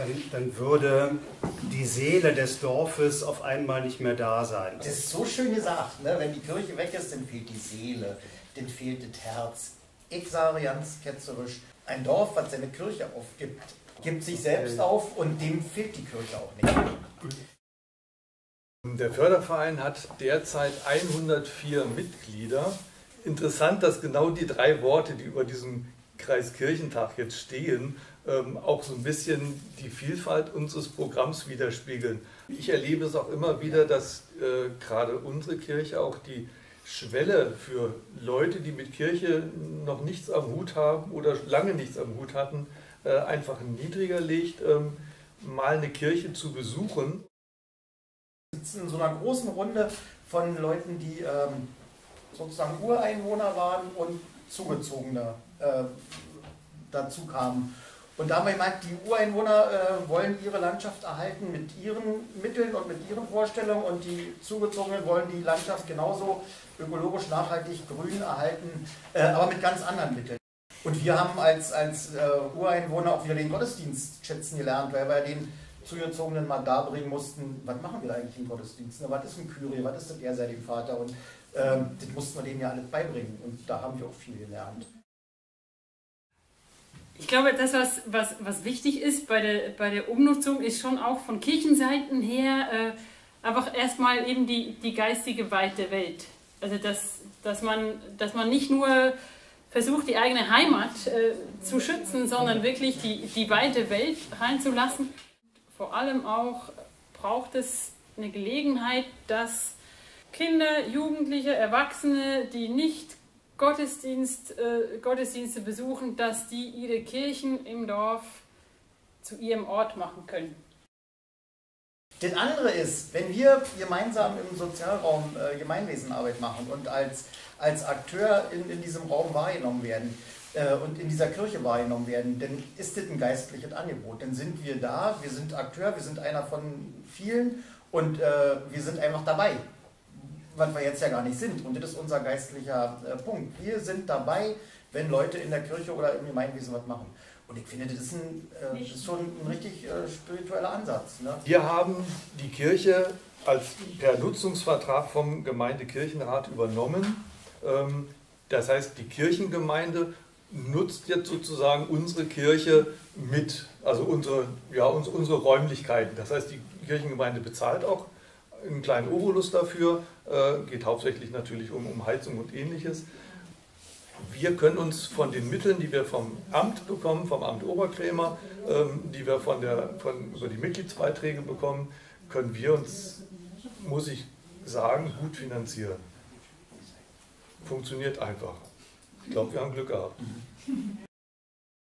dann, dann würde die Seele des Dorfes auf einmal nicht mehr da sein. Das ist so schön gesagt, ne? wenn die Kirche weg ist, dann fehlt die Seele, dann fehlt das Herz. Ich sage ganz ketzerisch, ein Dorf, was seine Kirche aufgibt, gibt sich selbst auf und dem fehlt die Kirche auch nicht. Der Förderverein hat derzeit 104 Mitglieder. Interessant, dass genau die drei Worte, die über diesem Kreiskirchentag jetzt stehen, ähm, auch so ein bisschen die Vielfalt unseres Programms widerspiegeln. Ich erlebe es auch immer wieder, dass äh, gerade unsere Kirche auch die Schwelle für Leute, die mit Kirche noch nichts am Hut haben oder lange nichts am Hut hatten, äh, einfach niedriger legt, ähm, mal eine Kirche zu besuchen. Wir sitzen in so einer großen Runde von Leuten, die ähm, sozusagen Ureinwohner waren und Zugezogene äh, dazu kamen. Und da haben wir gemerkt, die Ureinwohner äh, wollen ihre Landschaft erhalten mit ihren Mitteln und mit ihren Vorstellungen und die Zugezogenen wollen die Landschaft genauso ökologisch nachhaltig grün erhalten, äh, aber mit ganz anderen Mitteln. Und wir haben als, als äh, Ureinwohner auch wieder den Gottesdienst schätzen gelernt, weil wir den Zugezogenen mal darbringen mussten, was machen wir eigentlich im Gottesdienst? Ne? Was ist ein Kyrie, was ist das sei dem Vater? Und ähm, das mussten wir denen ja alles beibringen und da haben wir auch viel gelernt. Ich glaube, das, was, was, was wichtig ist bei der, bei der Umnutzung, ist schon auch von Kirchenseiten her äh, einfach erstmal eben die, die geistige weite Welt. Also, dass, dass, man, dass man nicht nur versucht, die eigene Heimat äh, zu schützen, sondern wirklich die, die weite Welt reinzulassen. Vor allem auch braucht es eine Gelegenheit, dass Kinder, Jugendliche, Erwachsene, die nicht Gottesdienst, äh, Gottesdienste besuchen, dass die ihre Kirchen im Dorf zu ihrem Ort machen können. Das andere ist, wenn wir gemeinsam im Sozialraum äh, Gemeinwesenarbeit machen und als, als Akteur in, in diesem Raum wahrgenommen werden äh, und in dieser Kirche wahrgenommen werden, dann ist das ein geistliches Angebot. Dann sind wir da, wir sind Akteur, wir sind einer von vielen und äh, wir sind einfach dabei was wir jetzt ja gar nicht sind. Und das ist unser geistlicher äh, Punkt. Wir sind dabei, wenn Leute in der Kirche oder im Gemeinwesen was machen. Und ich finde, das ist, ein, äh, das ist schon ein richtig äh, spiritueller Ansatz. Ne? Wir haben die Kirche als per Nutzungsvertrag vom Gemeindekirchenrat übernommen. Ähm, das heißt, die Kirchengemeinde nutzt jetzt sozusagen unsere Kirche mit, also unsere, ja, unsere Räumlichkeiten. Das heißt, die Kirchengemeinde bezahlt auch einen kleinen Obolus dafür, äh, geht hauptsächlich natürlich um, um Heizung und ähnliches. Wir können uns von den Mitteln, die wir vom Amt bekommen, vom Amt Oberkrämer, ähm, die wir von der, von, über die Mitgliedsbeiträge bekommen, können wir uns, muss ich sagen, gut finanzieren. Funktioniert einfach. Ich glaube, wir haben Glück gehabt.